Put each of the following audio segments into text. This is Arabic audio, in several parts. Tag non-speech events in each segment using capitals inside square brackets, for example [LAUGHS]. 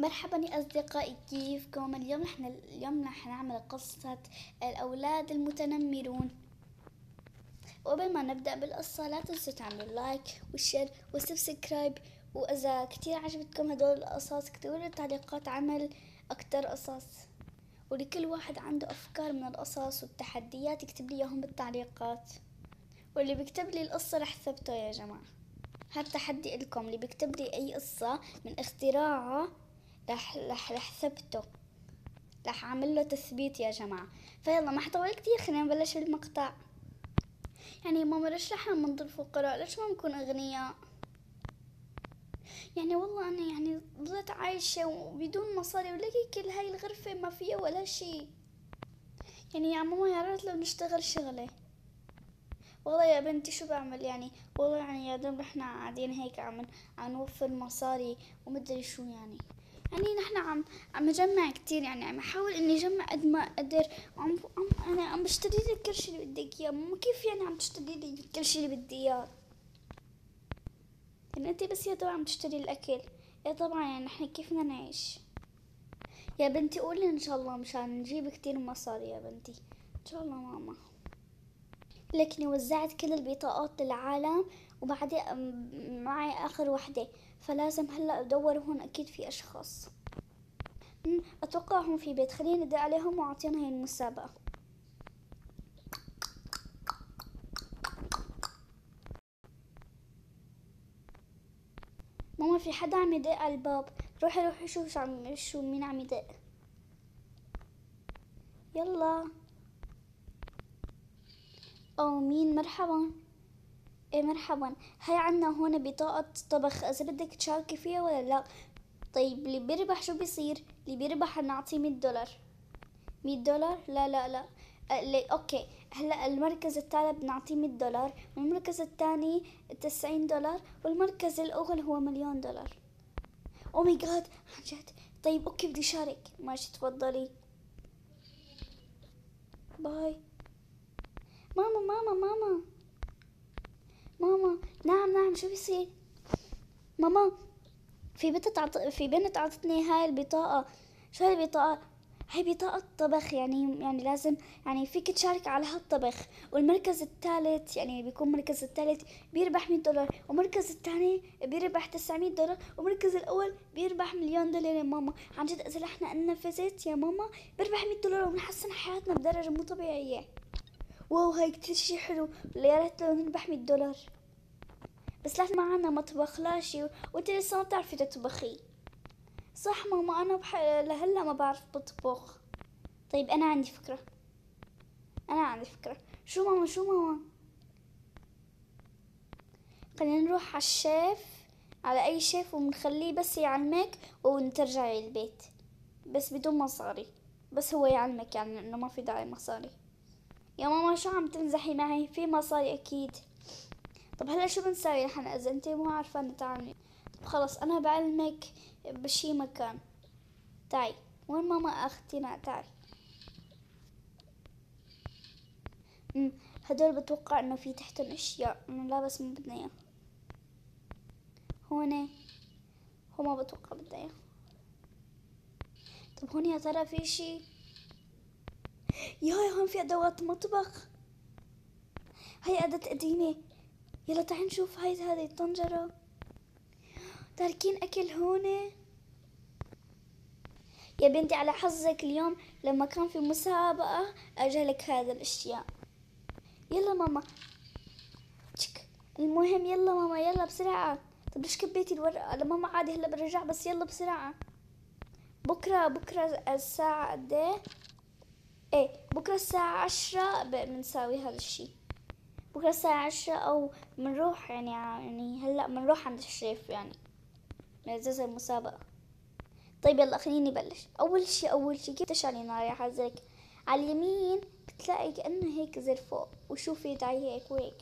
مرحبا يا أصدقائي كيفكم اليوم نحن اليوم رح نعمل قصة الأولاد المتنمرون. وقبل ما نبدأ بالقصة لا تنسوا تعملوا like و share و subscribe. وإذا كتير عجبتكم هدول القصص اكتبوا لي تعليقات عمل أكتر قصص. ولكل واحد عنده أفكار من القصص والتحديات يكتب لي إياهم بالتعليقات. واللي بيكتب لي القصة رح ثبته يا جماعة. هذا تحدي لكم اللي بيكتب لي أي قصة من اختراعه رح رح رح ثبته رح اعمل له تثبيت يا جماعة. فيلا ما حطول كتير خلينا نبلش بالمقطع يعني ماما ليش نحن بنضل فقراء ليش ما نكون أغنياء؟ يعني والله أنا يعني ضلت عايشة وبدون مصاري ولكن كل هاي الغرفة ما فيها ولا شي. يعني يا ماما يا ريت لو نشتغل شغلة. والله يا بنتي شو بعمل يعني؟ والله يعني يا دوب إحنا قاعدين هيك عم عم نوفر مصاري ومدري شو يعني. يعني نحن عم عم نجمع كتير يعني عم احاول إني أجمع قد ما أقدر. وعم عم أنا عم بشتري لك كل شيء اللي بدك إياه. مو كيف يعني عم تشتري لي كل شيء اللي بدي إياه؟ يعني انت بس يا دوب عم تشتري الأكل. يا طبعا يعني نحن كيف بدنا نعيش؟ يا بنتي قولي إن شاء الله مشان نجيب كتير مصاري يا بنتي. إن شاء الله ماما. لكني وزعت كل البطاقات للعالم وبعدين معي آخر وحدة فلازم هلأ أدور هون أكيد في أشخاص. أتوقع هم في بيت. خليني أدق عليهم وأعطيهم هاي المسابقة. ماما في حدا عم يدق على الباب؟ روحي روحي شوف شو عم شو مين عم يدق. يلا. أو مين مرحبا. إيه مرحبا. هاي عنا هون بطاقة طبخ اذا بدك تشاركي فيها ولا لا؟ طيب اللي بيربح شو بيصير؟ اللي بيربح نعطيه مية دولار. مية دولار؟ لا لا لا. اللي okay. هلا المركز الثالث بنعطيه 100 دولار والمركز الثاني 90 دولار والمركز الأول هو مليون دولار. oh my God عن جد. طيب okay بدي شارك ماشي تفضلي. bye. ماما ماما ماما. ماما نعم نعم شو بيصير؟ ماما في بنت تعط... في بنت عطتني هاي البطاقة. شو هاي البطاقة؟ هاي بطاقة طبخ يعني يعني لازم يعني فيك تشارك على هالطبخ والمركز الثالث يعني بيكون المركز الثالث بيربح 100 دولار والمركز الثاني بيربح 900 دولار والمركز الأول بيربح مليون دولار يا ماما. عن جد إذا نحن فزت يا ماما بيربح 100 دولار وبنحسن حياتنا بدرجة مو طبيعية. واو هاي كتير شي حلو يا ريت لو نربح 100 دولار. بس لازم معنا مطبخ لا شي. وانت لسه ما بتعرفي تطبخي. صح ماما أنا بح... لهلا ما بعرف بطبخ. طيب أنا عندي فكرة. أنا عندي فكرة. شو ماما شو ماما؟ خلينا نروح على الشيف على أي شيف وبنخليه بس يعلمك ونترجعي البيت. بس بدون مصاري. بس هو يعلمك يعني إنه ما في داعي مصاري. يا ماما شو عم تمزحي معي؟ في مصاري أكيد. طب هلا شو بنساوي نحن إذا أنت مو عارفة نتعامل طب خلص أنا بعلمك بشي مكان. تعي وين ماما أختي؟ تعي. هدول بتوقع إنه في تحتهم أشياء. لا بس ما بدنا اياه هون هو ما بتوقع بدنا اياه طب هون يا ترى في شي؟ ياي هون في أدوات مطبخ. هاي أداة قديمة. يلا تعي نشوف هاي هذه الطنجرة تاركين أكل هون. يا بنتي على حظك اليوم لما كان في مسابقة اجلك هذا الأشياء. يلا ماما. المهم يلا ماما يلا بسرعة. طب ليش كبيتي الورقة؟ لماما عادي هلا برجع بس يلا بسرعة. بكرة بكرة الساعة قد إيه؟ إيه بكرة الساعة عشرة بنساوي هذا الشي. بكرة الساعة عشرة أو بنروح يعني يعني هلأ بنروح عند الشيف يعني نعزز المسابقة. طيب يلا خليني بلش أول شي أول شي كيف تشعلي نار يا حزك على اليمين بتلاقي كأنه هيك زر فوق وشوفي تعي هيك وهيك.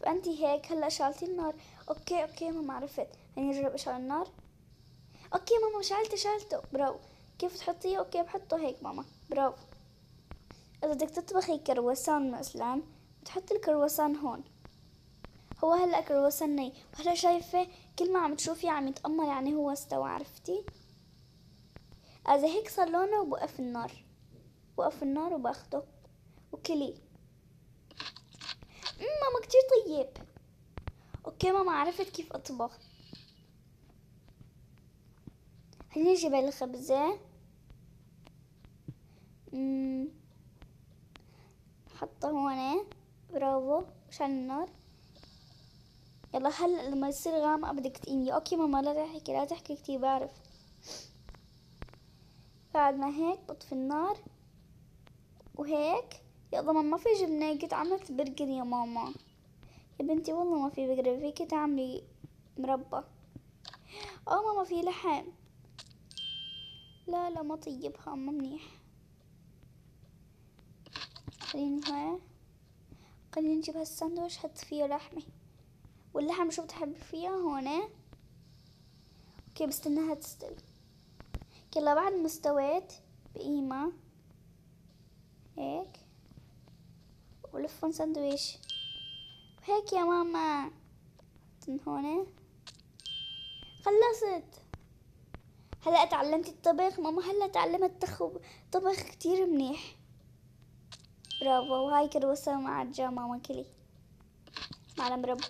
فانتي هيك هلأ شعلتي النار. okay okay ماما عرفت. هني نجرب أشعل النار. okay ماما شعلته شعلته. برافو. كيف تحطيه؟ okay بحطه هيك ماما. برافو. إذا بدك تطبخي كرواسون مثلا بتحطي الكرواسون هون. هو هلأ كرواسون ني. وهلأ شايفة كل ما عم تشوفي عم يتحمر يعني هو استوى عرفتي؟ إذا هيك صار لونه وبوقف النار. بوقف النار وباخده. وكلي. ماما كتير طيب. okay ماما عرفت كيف أطبخ. خليني نجيب الخبزة حطه هون برافو. مشان النار. يلا هلا لما يصير غامقة بدك تقيمي okay ماما لا تحكي لا تحكي كتير بعرف. بعد ما هيك بطفي النار. وهيك. يا ماما ما في جبنة. قلت عملت برجر يا ماما. يا بنتي والله ما في برجر فيكي تعملي مربى. آه ماما في لحم. لا لا ما طيبها ما منيح. خليني هاي خليني نجيب هالساندويش حط فيه لحمة. واللحم شو بتحبي فيها؟ هون. okay بستناها تستوي. يلا بعد ما استويت بقيمة. هيك. ولفهم ساندويش. وهيك يا ماما. من هون. خلصت. هلا تعلمت الطبخ. ماما هلا تعلمت طبخ كتير منيح. برافو. وهاي كروسة مع الجا ماما كلي. مع المربى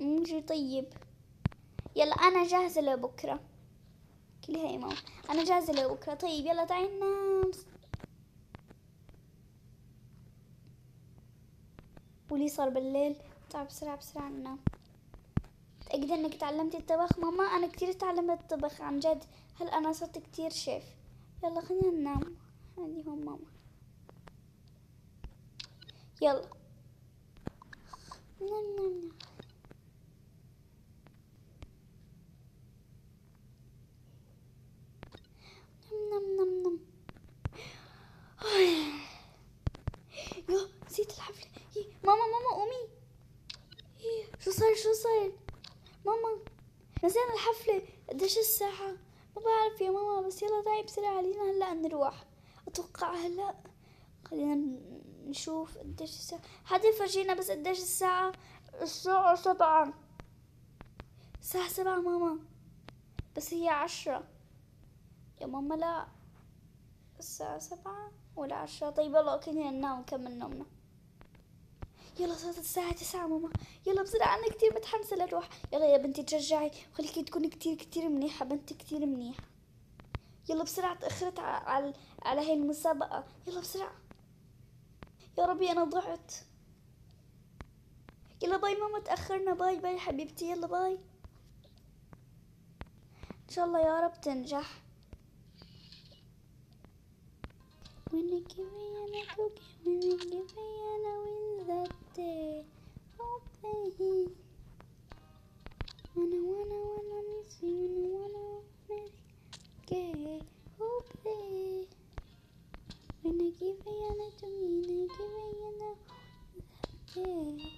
مجي طيب؟ يلا أنا جاهزة لبكرة. كلي هاي ماما أنا جاهزة لبكرة. طيب يلا تعي ننام. ولي صار بالليل. تعب بسرعة بسرعة ننام. تأكد إنك تعلمتي الطبخ؟ ماما أنا كتير تعلمت الطبخ عن جد. هل أنا صرت كتير شيف؟ يلا خلينا ننام. هذه هم ماما. يلا. نم نم نم يا نسيت الحفلة. ماما ماما قومي. شو صاير شو صاير؟ ماما نسينا الحفلة. قديش الساعة ما بعرف يا ماما بس يلا تعي بسرعة علينا هلأ نروح. أتوقع هلأ خلينا نشوف قديش الساعة. حد يفرجينا بس قديش الساعة؟ الساعة سبعة. الساعة سبعة ماما. بس هي عشرة. يا ماما لا. الساعة سبعة ولا عشرة. طيب يلا خلينا ننام ونكمل نومنا. يلا صارت الساعة تسعة ماما. يلا بسرعة أنا كتير متحمسة لأروح يلا يا بنتي ترجعي. وخليكي تكوني كتير كتير منيحة بنتي كتير منيحة. يلا بسرعة تأخرت على على هاي المسابقة. يلا بسرعة. يا ربي أنا ضعت. يلا bye ماما تاخرنا bye bye حبيبتي يلا bye. إن شاء الله يا رب تنجح. وين 嗯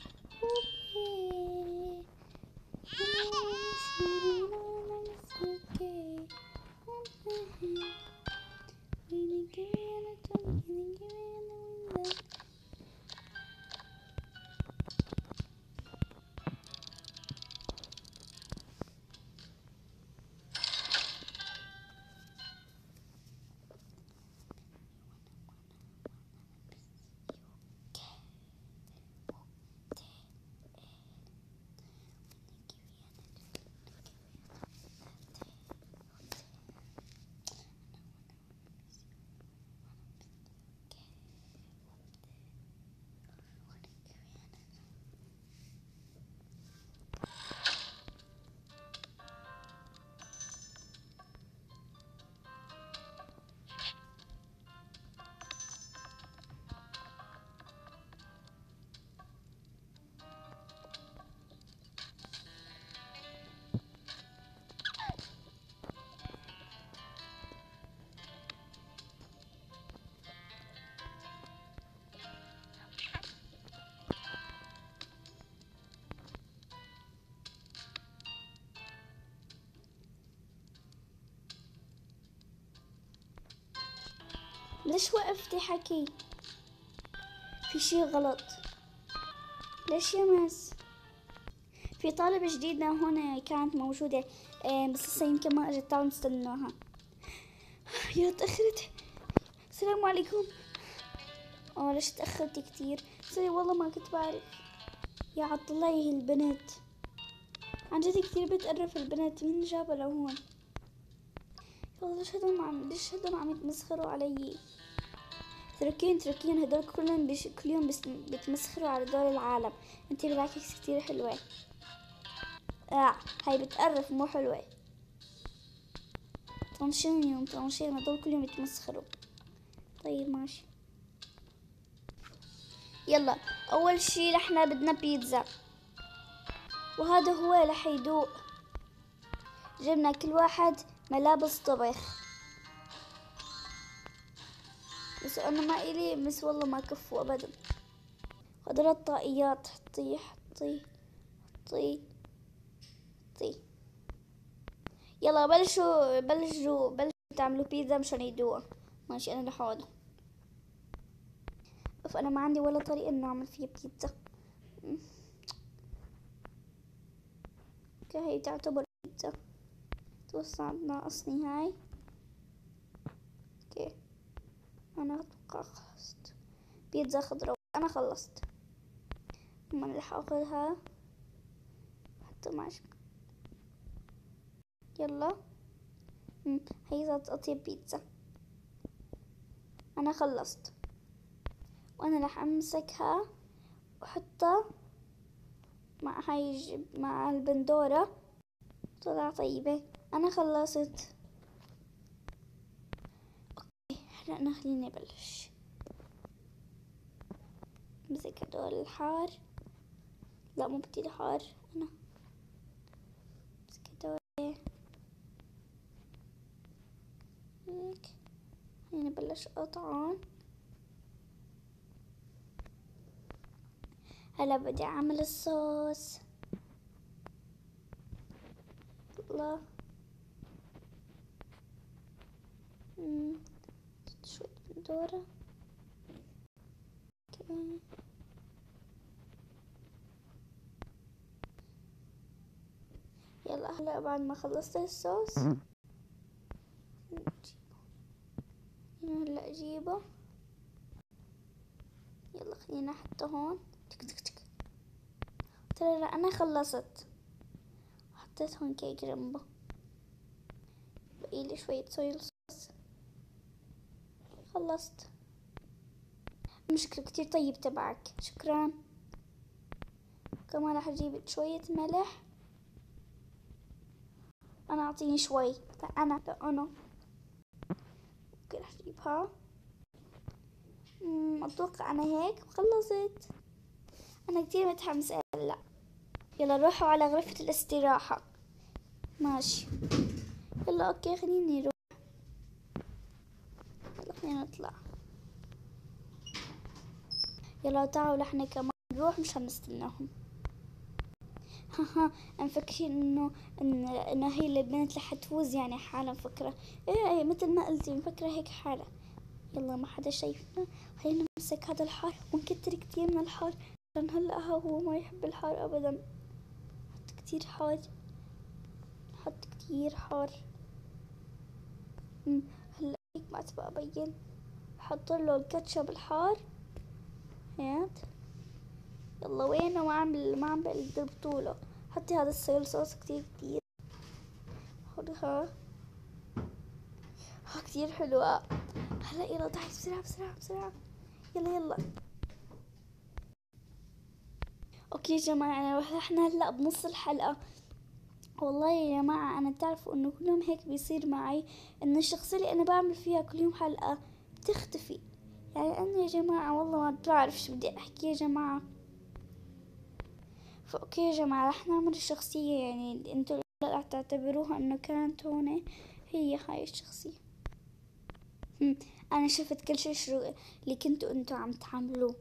ليش وقفتي حكي في شي غلط. ليش يا مس؟ في طالبة جديدة هون كانت موجودة بس لسه يمكن ما اجت. تعالوا نستناها. يا تأخرت. السلام عليكم. آه ليش تأخرتي كتير؟ سوري والله ما كنت بعرف. يا عطلعي البنات. عن جد كثير بتقرف البنات. مين جابها لهون؟ والله ليش هدول عم ليش هدول عم يتمسخروا علي؟ تركين تركين هدول كلهم بش... كل يوم بس... بتمسخروا على دول العالم. أنتي بالعكس كتير حلوة. آه هاي بتقرف مو حلوة. طنشين يوم طنشين هدول كل يوم يتمسخروا طيب ماشي. يلا أول شي نحنا بدنا بيتزا. وهذا هو رح يدوق. جبنا كل واحد ملابس طبخ. بس أنا ما إلي بس والله ما كفوا ابدا. هذول الطاقيات حطيه حطيه حطيه حطيه يلا بلشوا بلشوا بلشوا تعملوا بيتزا مشان يدوقوا. ماشي أنا رح أقعد. أنا ما عندي ولا طريقة إنه أعمل فيها بيتزا. okay هي تعتبر بيتزا. توسع ناقصني هاي okay أنا خلصت. بيتزا خضراء أنا خلصت. ثم أنا رح اخذها حتى ماشي يلا. هي أطيب بيتزا. أنا خلصت. وأنا رح أمسكها وأحطها مع هاي مع البندورة. طلع طيبة. أنا خلصت. هلا خليني ابلش امسك هدول الحار. لا مو بدي الحار أنا. امسك هدول. هيك. خليني ابلش قطعهم هلا بدي أعمل الصوص. الله. أوكي يلا هلا بعد ما خلصت الصوص. هلا أجيبه. يلا خلينا أحطه هون. تك تك تك. ترى لا أنا خلصت. حطيت هون كيك جنبه بقيلي شوية صويا خلصت. مشكلة كتير طيب تبعك. شكرا. كمان راح أجيب شوية ملح. أنا أعطيني شوي. أنا أنا. okay راح أجيبها. أتوقع أنا هيك خلصت أنا كتير متحمسة هلا يلا روحوا على غرفة الاستراحة. ماشي. يلا okay خليني خلينا نطلع. يلا تعالوا إحنا كمان نروح مش هنستناهم. ها ها مفكرين إنه إن إنه هي البنت رح تفوز يعني حالة مفكرة إيه إيه مثل ما قلتي مفكرة هيك حالة. يلا ما حدا شايفنا. خلينا نمسك هذا الحار. ونكتر كتير من الحار؟ عشان هلأ هو ما يحب الحار ابدا. حط كتير حار. حط كتير حار. هلأ هيك ما تبقى ابين حط له الكاتشب الحار. هات يلا وينه ما عم ما عم بقدر حطي هذا الصويا صوص كتير كتير. خدها ها. كتير حلوة. هلا يلا تعي بسرعة بسرعة بسرعة. يلا يلا. أوكي يا جماعة إحنا هلا بنص الحلقة. والله يا جماعة أنا بتعرفوا إنه كل يوم هيك بيصير معي إنه الشخصية اللي أنا بعمل فيها كل يوم حلقة. بتختفي يعني أنا يا جماعة والله ما بعرف شو بدي أحكي يا جماعة. فأوكي يا جماعة رح نعمل الشخصية. يعني أنتوا رح تعتبروها إنه كانت هون هي هاي الشخصية. أنا شفت كل شي شو اللي كنتوا أنتوا عم تعملوه.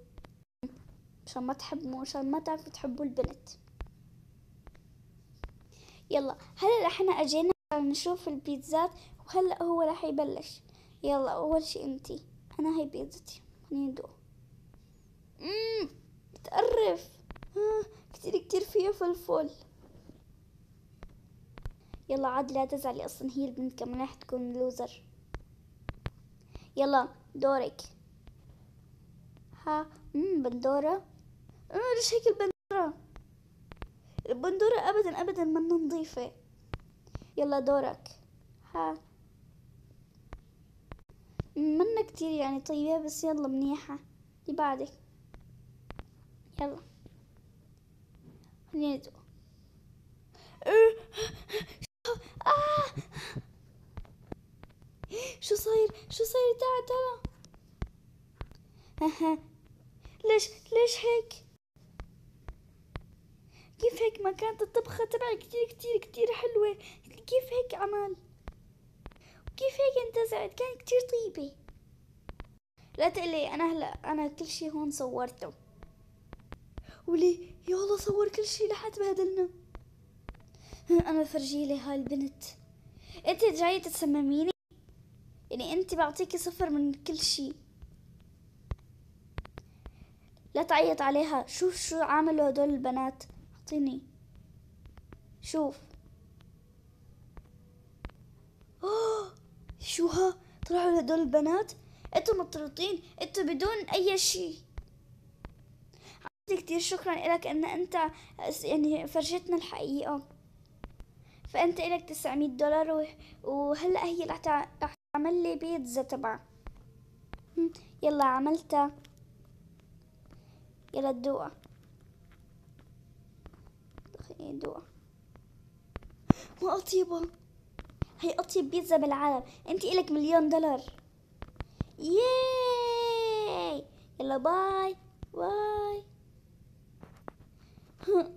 عشان ما تحبوا عشان ما تعرفوا تحبوا البنت. يلا هلا إحنا أجينا نشوف البيتزات وهلا هو رح يبلش. يلا أول شي أنتي. أنا هاي بيتزتي خليني ندوق امم بتقرف. آه كتير كتير فيها فلفل. يلا عاد لا تزعلي أصلا. هي البنت كمان رح تكون لوزر يلا دورك. ها امم بندورة. آه ليش هيك البندورة؟ البندورة ابدا ابدا منا نظيفة يلا دورك. ها. منا كتير يعني. طيبة بس يلا منيحة. اللي بعدك. يلا. خلينا ندوق. آه. شو صاير؟ شو صاير؟ تعال تعال. ليش ليش هيك؟ كيف هيك؟ ما كانت الطبخة تبعي كتير كتير كتير حلوة. كيف هيك عمل؟ كيف هيك انتزعت كان كتير طيبة. لا تقلي أنا هلا أنا كل شي هون صورته. ولي يلا صور كل شي لحد بهدلنا. أنا فرجيلي هاي البنت. أنت جاية تسمميني يعني أنت بعطيكي صفر من كل شي. لا تعيط عليها. شوف شو عملوا هدول البنات. أعطيني. شوف. شو ها طلعوا هدول البنات؟ أنتوا مطرطين أنتوا بدون أي شي كتير شكرا لك إن أنت يعني فرجتنا الحقيقة. فأنت لك 900 دولار وهلأ هي رح تعمل لي بيتزا تبع يلا عملتها يلا تدوقها خليني ندوقها ما اطيبها هي أطيب بيتزا بالعالم. أنت إلك مليون دولار. ياي. يلا باي. باي [LAUGHS]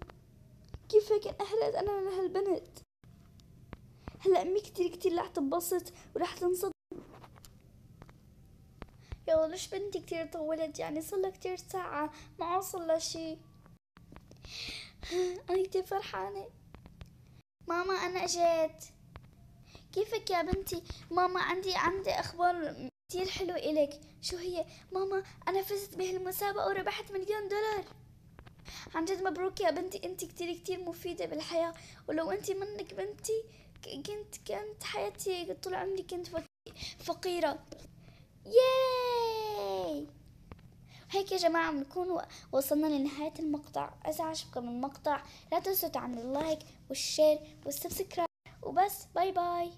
كيف هيك انحرقت أنا من هالبنت؟ هلأ أمي كتير كتير رح تنبسط ورح تنصدم. يلا ليش بنتي كتير طولت يعني صار كتير ساعة ما وصل شي. [SIGHS] أنا كتير فرحانة. ماما أنا جيت كيفك يا بنتي؟ ماما عندي عندي أخبار كتير حلو إلك. شو هي؟ ماما أنا فزت بهالمسابقة وربحت مليون دولار. عن جد مبروك يا بنتي. انت كتير كتير مفيدة بالحياة. ولو انت منك بنتي كنت كانت حياتي طول عمري كنت فقيرة. ياي! هيك يا جماعة بنكون وصلنا لنهاية المقطع. إذا عجبكم المقطع؟ لا تنسوا تعملوا ال like وال share وال subscribe. وبس bye bye.